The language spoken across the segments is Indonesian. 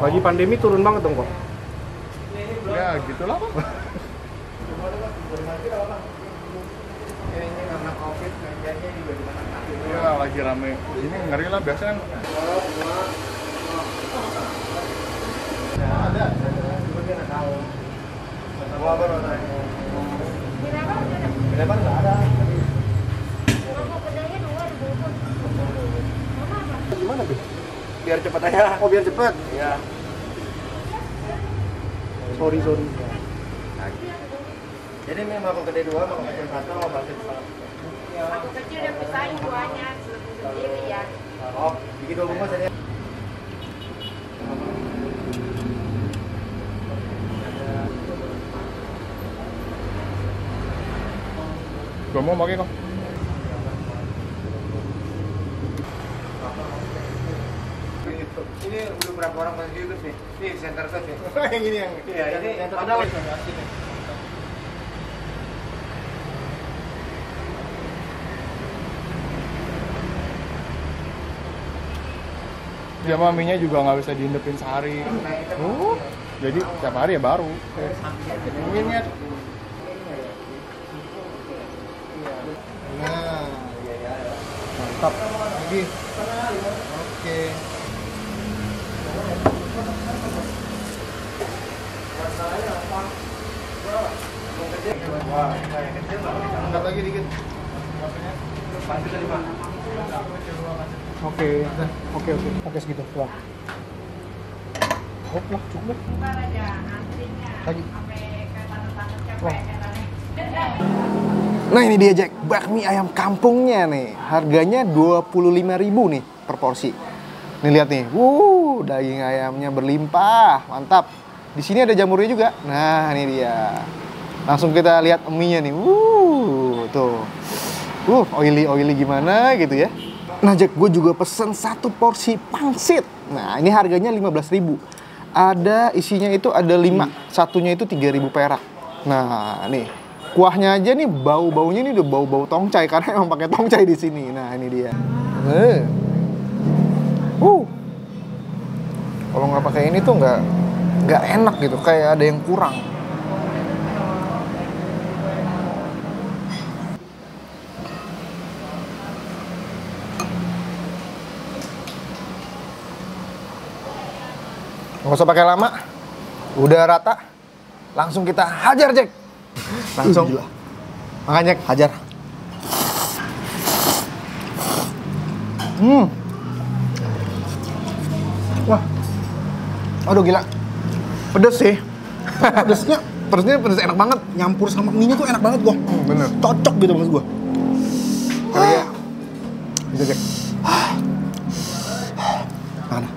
Lagi pandemi turun banget dong kok. Ya, gitulah. Kayaknya karena covid kerjanya juga di mana Ya, lagi rame. Ini ngeri lah biasa kan. ada, cuma dia nggak tahu. Gua baru nanya. Kenapa nggak ada? Gimana tuh? Biar cepet aja. Oh biar cepet. Iya. Sorry sorry. Jadi ini mau gede dua, mau kecil satu, mau basket satu. Aku kecil udah pisahin duanya sendiri ya. Oh, bikin dua bungkus aja. Mau pakai kok. Ini udah berapa orang masuk YouTube nih? Ini center touch ya. yang ini yang Iya, ini Center padahal dia maminya juga nggak bisa diindepin sehari. Oh, jadi tiap hari ya baru. Mungkin ya. Nah, mantap. Lagi. Oke. Wah, kayak kecil nggak bisa. Angkat lagi dikit. Pasti terima. Oke. Oke oke. Oke segitu. Wah. Oh, lah cukup. Lagi. Wah. Nah ini dia Jack, bakmi ayam kampungnya nih. Harganya 25.000 nih per porsi. Nih lihat nih, wuh daging ayamnya berlimpah, mantap. Di sini ada jamurnya juga. Nah ini dia. Langsung kita lihat mie-nya nih, wuh tuh. Uh, oily oily gimana gitu ya. Nah Jack, gue juga pesen satu porsi pangsit. Nah ini harganya 15.000. Ada isinya itu ada 5, satunya itu 3.000 perak. Nah nih, kuahnya aja nih bau-baunya nih udah bau-bau tongcai karena emang pakai tongcai di sini. Nah, ini dia. Eh. Uh. Kalau nggak pakai ini tuh nggak nggak enak gitu, kayak ada yang kurang. Nggak usah pakai lama. Udah rata. Langsung kita hajar, Jack. Langsung. Makan, Jack. Hajar. Hmm. Wah. Aduh gila. Pedes sih. Pedesnya pedesnya pedes enak banget. Nyampur sama mie tuh enak banget kok. bener. Cocok gitu maksud gua. Kali ya. Bisa, Jack. Mana?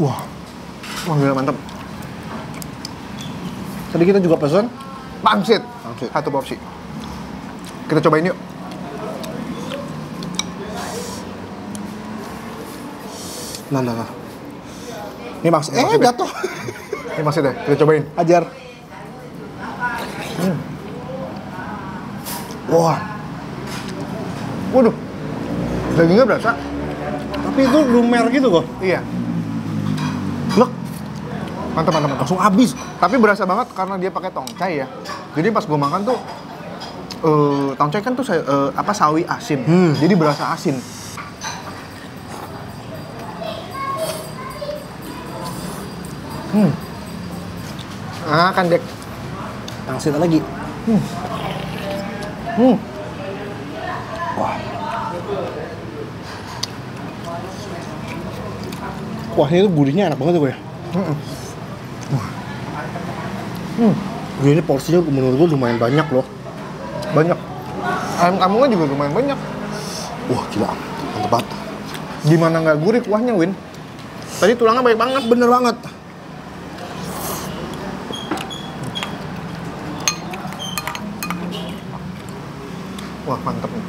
Wah. Wah, gila mantap. Tadi kita juga pesen Pangsit. Pangsit. Satu porsi. Kita cobain yuk. Nah, nah, nah. Ini maksud eh Maksudnya? jatuh. Ini pangsit ya. Kita cobain. Ajar. Hmm. Wah, Waduh. Dagingnya berasa. tapi itu lumer gitu kok. Iya. Lek, Mantap, mantap, mantap. langsung habis. Tapi berasa banget karena dia pakai tongcai ya. Jadi pas gue makan tuh eh tongcai kan tuh eh, apa sawi asin. Hmm. Jadi berasa asin. Hmm. Ah, kan Dek. Pangsit lagi. Hmm. Wah. Kuahnya itu gurihnya enak banget tuh gue. Hmm. Ini porsinya menurut gue lumayan banyak loh. Banyak. Ayam kampungnya juga lumayan banyak. Wah gila, mantep banget. Gimana nggak gurih kuahnya, Win? Tadi tulangnya baik banget. Bener banget. Wah, mantep nih.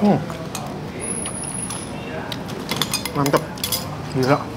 Hmm. Mantep. Gila.